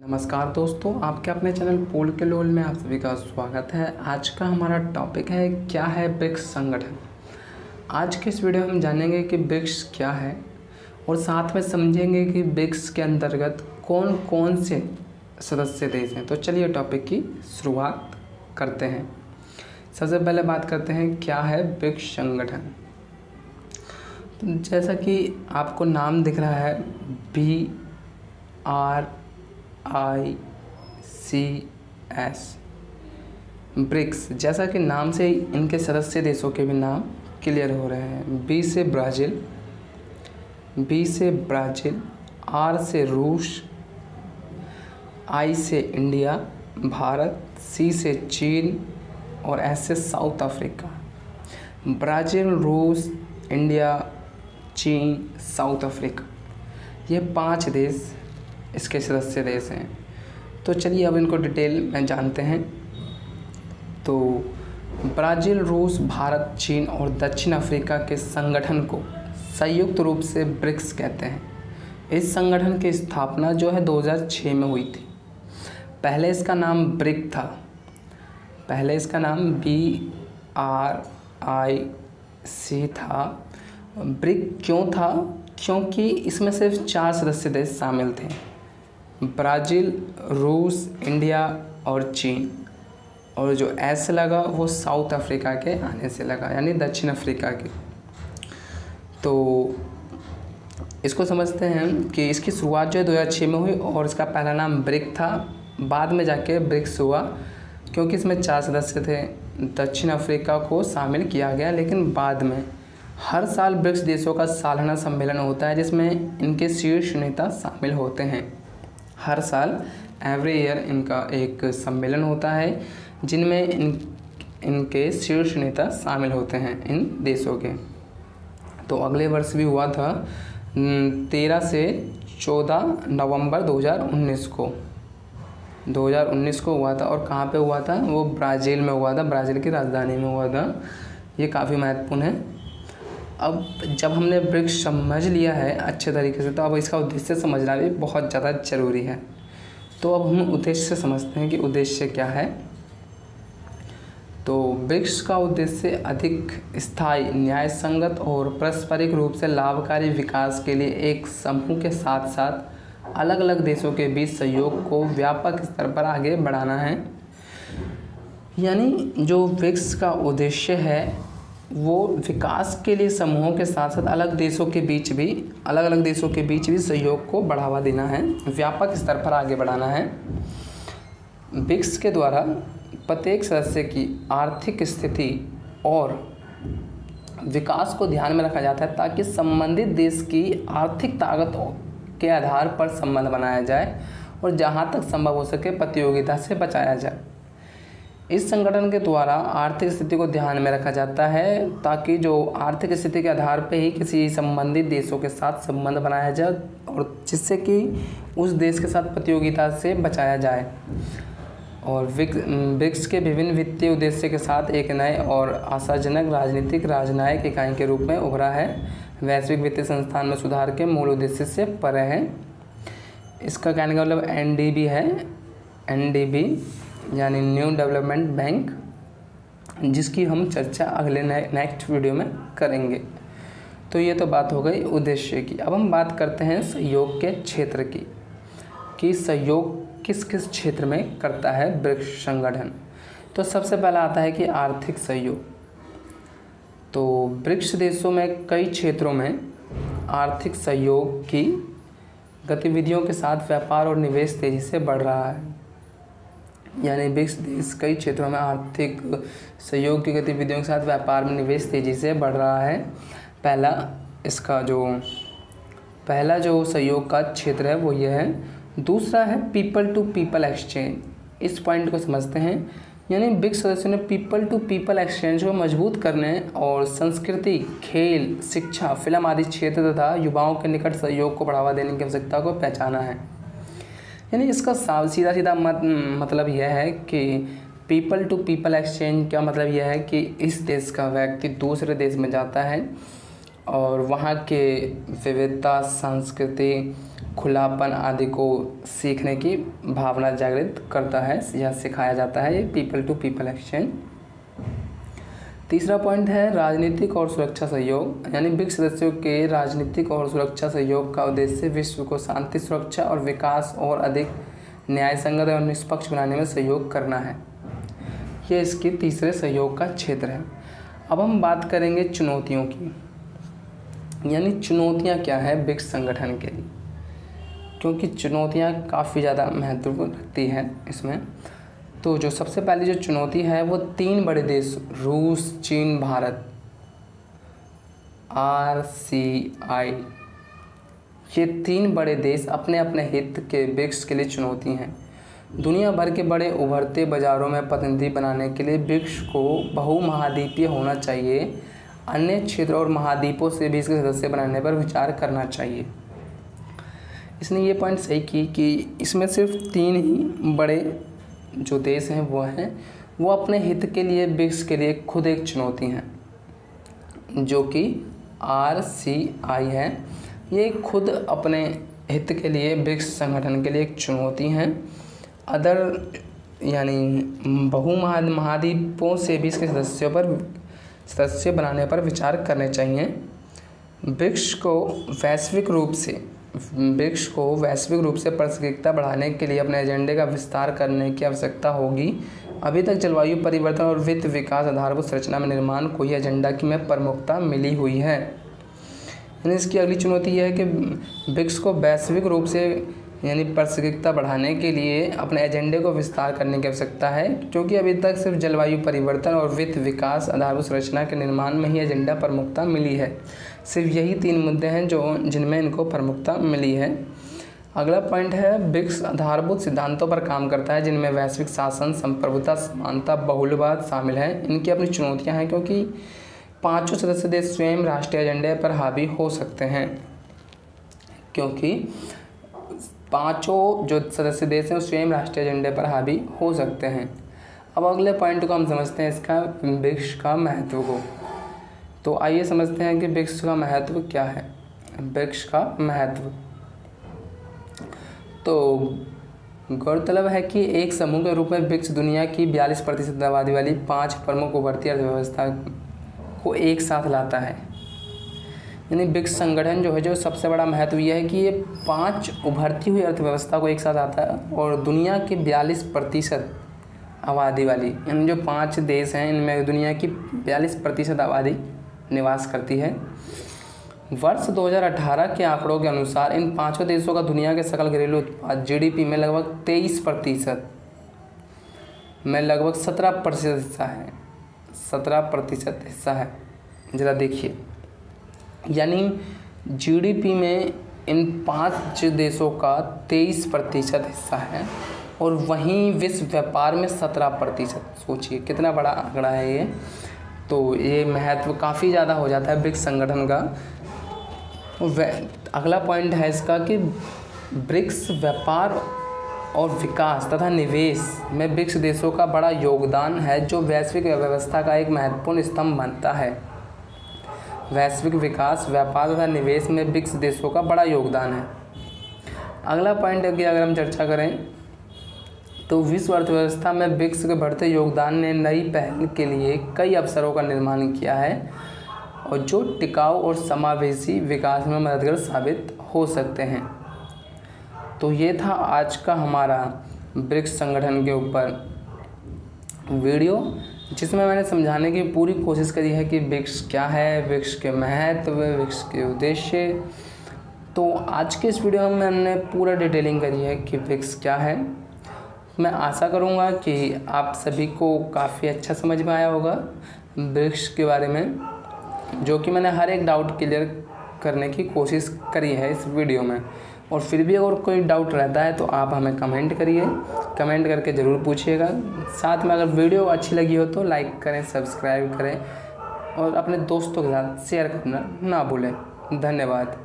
नमस्कार दोस्तों, आपके अपने चैनल पोल के लोल में आप सभी का स्वागत है। आज का हमारा टॉपिक है, क्या है ब्रिक्स संगठन? आज के इस वीडियो में हम जानेंगे कि ब्रिक्स क्या है और साथ में समझेंगे कि ब्रिक्स के अंतर्गत कौन कौन से सदस्य देश हैं। तो चलिए टॉपिक की शुरुआत करते हैं। सबसे पहले बात करते हैं, क्या है ब्रिक्स संगठन? तो जैसा कि आपको नाम दिख रहा है B R I C S BRICS, जैसा कि नाम से इनके सदस्य देशों के भी नाम क्लियर हो रहे हैं। बी से ब्राज़ील। बी से ब्राज़ील आर से रूस आई से इंडिया, भारत सी से चीन और एस से साउथ अफ्रीका। ब्राज़ील, रूस, इंडिया, चीन, साउथ अफ्रीका। ये पाँच देश इसके सदस्य देश हैं तो चलिए अब इनको डिटेल में जानते हैं। तो ब्राज़ील, रूस, भारत, चीन और दक्षिण अफ्रीका के संगठन को संयुक्त रूप से ब्रिक्स कहते हैं। इस संगठन की स्थापना जो है 2006 में हुई थी। पहले इसका नाम ब्रिक था। पहले इसका नाम बी आर आई सी था। ब्रिक क्यों था? क्योंकि इसमें सिर्फ़ चार सदस्य देश शामिल थे। ब्राज़ील, रूस, इंडिया और चीन। और जो एस लगा, वो साउथ अफ्रीका के आने से लगा, यानी दक्षिण अफ्रीका के। तो इसको समझते हैं कि इसकी शुरुआत जो है दो हज़ार छः में हुई और इसका पहला नाम ब्रिक था। बाद में जाके ब्रिक्स हुआ, क्योंकि इसमें चार सदस्य थे। दक्षिण अफ्रीका को शामिल किया गया, लेकिन बाद में। हर साल ब्रिक्स देशों का सालाना सम्मेलन होता है, जिसमें इनके शीर्ष नेता शामिल होते हैं। हर साल एवरी ईयर इनका एक सम्मेलन होता है, जिनमें इन, इनके शीर्ष नेता शामिल होते हैं इन देशों के। तो अगले वर्ष भी हुआ था तेरह से चौदह नवंबर 2019 को। 2019 को हुआ था और कहाँ पे हुआ था? वो ब्राज़ील में हुआ था, ब्राज़ील की राजधानी में हुआ था। ये काफ़ी महत्वपूर्ण है। अब जब हमने वृक्ष समझ लिया है अच्छे तरीके से तो अब इसका उद्देश्य समझना भी बहुत ज़्यादा ज़रूरी है। तो अब हम उद्देश्य समझते हैं कि उद्देश्य क्या है। तो वृक्ष का उद्देश्य अधिक स्थायी न्याय संगत और पारस्परिक रूप से लाभकारी विकास के लिए एक समूह के साथ साथ अलग अलग देशों के बीच सहयोग को व्यापक स्तर पर आगे बढ़ाना है। यानी जो वृक्ष का उद्देश्य है वो विकास के लिए समूहों के साथ साथ अलग देशों के बीच भी अलग अलग देशों के बीच भी सहयोग को बढ़ावा देना है, व्यापक स्तर पर आगे बढ़ाना है। ब्रिक्स के द्वारा प्रत्येक सदस्य की आर्थिक स्थिति और विकास को ध्यान में रखा जाता है ताकि संबंधित देश की आर्थिक ताकत के आधार पर संबंध बनाया जाए और जहाँ तक संभव हो सके प्रतियोगिता से बचाया जाए। इस संगठन के द्वारा आर्थिक स्थिति को ध्यान में रखा जाता है ताकि जो आर्थिक स्थिति के आधार पर ही किसी संबंधित देशों के साथ संबंध बनाया जाए और जिससे कि उस देश के साथ प्रतियोगिता से बचाया जाए। और ब्रिक्स के विभिन्न वित्तीय उद्देश्य के साथ एक नए और आशाजनक राजनीतिक राजनयिक इकाई के रूप में उभरा है। वैश्विक वित्तीय संस्थान में सुधार के मूल उद्देश्य से परे है। इसका कहने का मतलब एन है। एनडीबी यानी न्यू डेवलपमेंट बैंक, जिसकी हम चर्चा अगले नेक्स्ट वीडियो में करेंगे। तो ये तो बात हो गई उद्देश्य की। अब हम बात करते हैं सहयोग के क्षेत्र की, कि सहयोग किस किस क्षेत्र में करता है ब्रिक्स संगठन। तो सबसे पहला आता है कि आर्थिक सहयोग। तो ब्रिक्स देशों में कई क्षेत्रों में आर्थिक सहयोग की गतिविधियों के साथ व्यापार और निवेश तेज़ी से बढ़ रहा है। यानी ब्रिक्स देश कई क्षेत्रों में आर्थिक सहयोग की गतिविधियों के साथ व्यापार में निवेश तेज़ी से बढ़ रहा है। पहला, इसका जो, पहला जो सहयोग का क्षेत्र है वो यह है। दूसरा है पीपल टू पीपल एक्सचेंज। इस पॉइंट को समझते हैं। यानी ब्रिक्स सदस्यों ने पीपल टू पीपल एक्सचेंज को मज़बूत करने और संस्कृति, खेल, शिक्षा, फ़िल्म आदि क्षेत्र तथा युवाओं के निकट सहयोग को बढ़ावा देने की आवश्यकता को पहचाना है। यानी इसका सीधा सीधा मत मतलब यह है कि पीपल टू पीपल एक्सचेंज का मतलब यह है कि इस देश का व्यक्ति दूसरे देश में जाता है और वहाँ के विविधता, संस्कृति, खुलापन आदि को सीखने की भावना जागृत करता है या सिखाया जाता है ये पीपल टू पीपल एक्सचेंज तीसरा पॉइंट है राजनीतिक और सुरक्षा सहयोग, यानी ब्रिक्स सदस्यों के राजनीतिक और सुरक्षा सहयोग का उद्देश्य विश्व को शांति, सुरक्षा और विकास और अधिक न्याय संगत और निष्पक्ष बनाने में सहयोग करना है। ये इसके तीसरे सहयोग का क्षेत्र है। अब हम बात करेंगे चुनौतियों की। यानी चुनौतियाँ क्या है ब्रिक्स संगठन के लिए? क्योंकि चुनौतियाँ काफ़ी ज़्यादा महत्वपूर्ण रखती हैं इसमें। तो जो सबसे पहली जो चुनौती है वो तीन बड़े देश, रूस, चीन, भारत। आर सी आई। ये तीन बड़े देश अपने अपने हित के ब्रिक्स के लिए चुनौती हैं। दुनिया भर के बड़े उभरते बाज़ारों में प्रतिनिधि बनाने के लिए ब्रिक्स को बहुमहाद्वीपीय होना चाहिए। अन्य क्षेत्र और महाद्वीपों से भी इसके सदस्य बनाने पर विचार करना चाहिए। इसने ये पॉइंट सही की कि इसमें सिर्फ़ तीन ही बड़े जो देश हैं वो हैं, वो अपने हित के लिए ब्रिक्स के लिए खुद एक चुनौती हैं, जो कि आर सी आई है। ये खुद अपने हित के लिए ब्रिक्स संगठन के लिए एक चुनौती हैं। अदर, यानी बहु महाद्वीपों से भी इसके सदस्यों पर, सदस्य बनाने पर विचार करने चाहिए। ब्रिक्स को वैश्विक रूप से ब्रिक्स को वैश्विक रूप से प्रासंगिकता बढ़ाने के लिए अपने एजेंडे का विस्तार करने की आवश्यकता होगी। अभी तक जलवायु परिवर्तन और वित्त विकास आधारभूत संरचना में निर्माण को ही एजेंडा की में प्रमुखता मिली हुई है। इसकी अगली चुनौती यह है कि ब्रिक्स को वैश्विक रूप से यानी प्रासंगिकता बढ़ाने के लिए अपने एजेंडे को विस्तार करने की आवश्यकता है, क्योंकि अभी तक सिर्फ़ जलवायु परिवर्तन और वित्त विकास आधारभूत संरचना के निर्माण में ही एजेंडा प्रमुखता मिली है। सिर्फ़ यही तीन मुद्दे हैं जो, जिनमें इनको प्रमुखता मिली है। अगला पॉइंट है, ब्रिक्स आधारभूत सिद्धांतों पर काम करता है, जिनमें वैश्विक शासन, संप्रभुता, समानता, बहुलवाद शामिल है। इनकी अपनी चुनौतियाँ हैं, क्योंकि पाँचों सदस्य देश स्वयं राष्ट्रीय एजेंडे पर हावी हो सकते हैं, क्योंकि पाँचों जो सदस्य देश हैं स्वयं राष्ट्रीय एजेंडे पर हावी हो सकते हैं। अब अगले पॉइंट को हम समझते हैं इसका ब्रिक्स का महत्व को। तो आइए समझते हैं कि ब्रिक्स का महत्व क्या है। ब्रिक्स का महत्व। तो गौरतलब है कि एक समूह के रूप में ब्रिक्स दुनिया की बयालीस प्रतिशत आबादी वाली पाँच प्रमुख उभरती अर्थव्यवस्था को एक साथ लाता है। यानी ब्रिक्स संगठन जो है, जो सबसे बड़ा महत्व यह है कि ये पाँच उभरती हुई अर्थव्यवस्था को एक साथ आता है और दुनिया के बयालीस प्रतिशत आबादी वाली, यानी जो पाँच देश हैं, इनमें दुनिया की बयालीस प्रतिशत आबादी निवास करती है। वर्ष 2018 के आंकड़ों के अनुसार इन पाँचों देशों का दुनिया के सकल घरेलू उत्पाद जीडीपी में लगभग तेईस प्रतिशत, में लगभग सत्रह प्रतिशत हिस्सा है, सत्रह प्रतिशत हिस्सा है। ज़रा देखिए। यानी जीडीपी में इन पाँच देशों का तेईस प्रतिशत हिस्सा है और वहीं विश्व व्यापार में सत्रह प्रतिशत। सोचिए, कितना बड़ा आंकड़ा है ये। तो ये महत्व काफ़ी ज़्यादा हो जाता है ब्रिक्स संगठन का। अगला पॉइंट है इसका कि ब्रिक्स व्यापार और विकास तथा निवेश में ब्रिक्स देशों का बड़ा योगदान है, जो वैश्विक व्यवस्था का एक महत्वपूर्ण स्तंभ बनता है। वैश्विक विकास, व्यापार तथा निवेश में ब्रिक्स देशों का बड़ा योगदान है। अगला पॉइंट की अगर हम चर्चा करें तो विश्व अर्थव्यवस्था में ब्रिक्स के बढ़ते योगदान ने नई पहल के लिए कई अवसरों का निर्माण किया है और जो टिकाऊ और समावेशी विकास में मददगार साबित हो सकते हैं। तो ये था आज का हमारा ब्रिक्स संगठन के ऊपर। वीडियो जिसमें मैंने समझाने की पूरी कोशिश करी है कि वृक्ष क्या है, वृक्ष के महत्व, वृक्ष के उद्देश्य। तो आज के इस वीडियो में मैंने पूरा डिटेलिंग करी है कि वृक्ष क्या है। मैं आशा करूँगा कि आप सभी को काफ़ी अच्छा समझ में आया होगा वृक्ष के बारे में, जो कि मैंने हर एक डाउट क्लियर करने की कोशिश करी है इस वीडियो में। और फिर भी अगर कोई डाउट रहता है तो आप हमें कमेंट करिए। कमेंट करके ज़रूर पूछिएगा। साथ में अगर वीडियो अच्छी लगी हो तो लाइक करें सब्सक्राइब करें और अपने दोस्तों के साथ शेयर करना ना भूलें। धन्यवाद।